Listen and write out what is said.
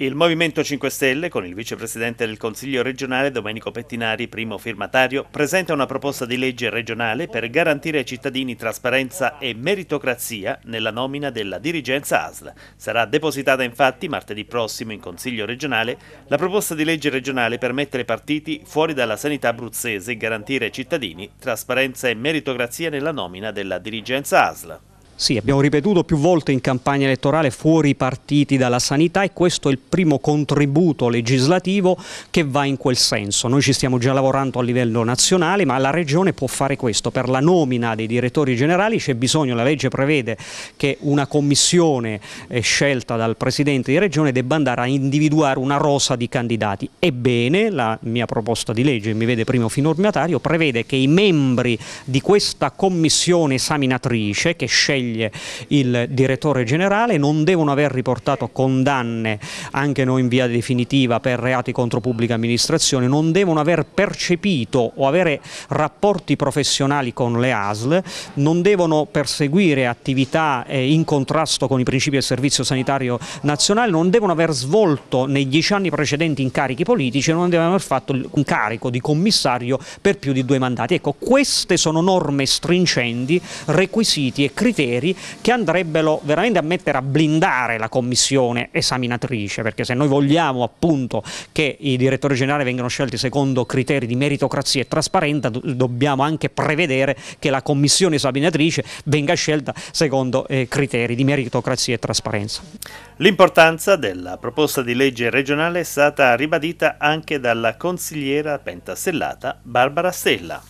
Il Movimento 5 Stelle, con il vicepresidente del Consiglio regionale Domenico Pettinari, primo firmatario, presenta una proposta di legge regionale per garantire ai cittadini trasparenza e meritocrazia nella nomina della dirigenza ASL. Sarà depositata infatti martedì prossimo in Consiglio regionale la proposta di legge regionale per mettere partiti fuori dalla sanità abruzzese e garantire ai cittadini trasparenza e meritocrazia nella nomina della dirigenza ASL. Sì, abbiamo ripetuto più volte in campagna elettorale fuori partiti dalla sanità e questo è il primo contributo legislativo che va in quel senso. Noi ci stiamo già lavorando a livello nazionale, ma la Regione può fare questo. Per la nomina dei direttori generali c'è bisogno, la legge prevede che una commissione eh, scelta dal Presidente di Regione debba andare a individuare una rosa di candidati. Ebbene, la mia proposta di legge, mi vede primo firmatario, prevede che i membri di questa commissione esaminatrice che sceglie sceglie il direttore generale, non devono aver riportato condanne anche non in via definitiva per reati contro pubblica amministrazione, non devono aver percepito o avere rapporti professionali con le ASL, non devono perseguire attività eh, in contrasto con i principi del Servizio Sanitario Nazionale, non devono aver svolto nei dieci anni precedenti incarichi politici, non devono aver fatto un carico di commissario per più di due mandati. Ecco, queste sono norme stringenti, requisiti e criteri criteri che andrebbero veramente a mettere a blindare la commissione esaminatrice, perché se noi vogliamo appunto che i direttori generali vengano scelti secondo criteri di meritocrazia e trasparenza, dobbiamo anche prevedere che la commissione esaminatrice venga scelta secondo eh, criteri di meritocrazia e trasparenza. L'importanza della proposta di legge regionale è stata ribadita anche dalla consigliera pentastellata Barbara Stella.